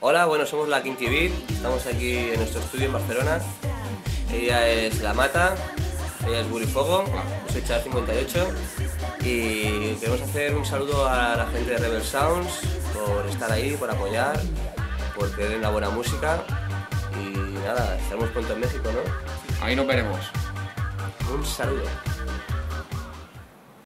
Hola, bueno, somos la Kinky Beat, estamos aquí en nuestro estudio en Barcelona. Ella es La Mata, ella es Burifogo, yo soy Char 58 y queremos hacer un saludo a la gente de Rebel Sounds por estar ahí, por apoyar, por creer en la buena música y nada, estaremos pronto en México, ¿no? Ahí nos veremos. Un saludo.